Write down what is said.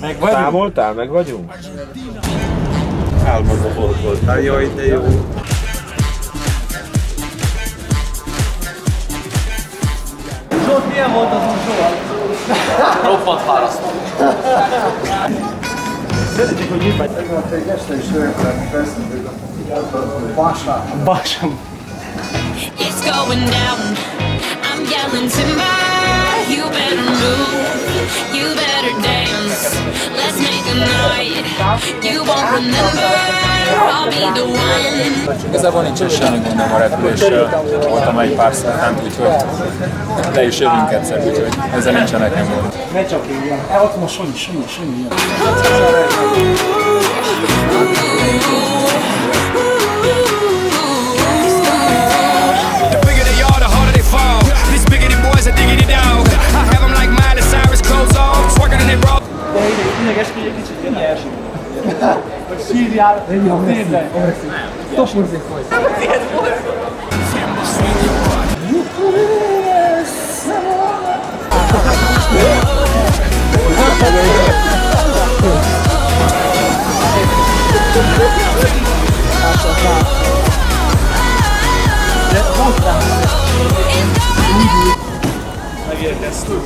Meg vagyunk? Számoltál? Meg vagyunk? Álmodva ott voltál, jaj de jó. Zsolt, milyen volt az úsó? Roppant fárasztó. Basam. It's going down. I'm yelling timber. You better move. You better dance. Let's make a night. You won't remember. Igazából nincs is semmi gondom a repüléssel. Voltam egy pár fent, úgyhogy le is jövünk egyszer, úgyhogy ezzel nincsen nekem gond. Ne csak ilyen. E, ott most Sanyi, Sanyi, Sanyi. jön. The bigger they are, the harder they fall. This bigger than boys, a diggity dog. I have them like Miley Cyrus, clothes off, twerking in their bra. De ide, egy kicsit, nyers. Sírjál, tényleg. Topurzik vagy. Megérkeztünk.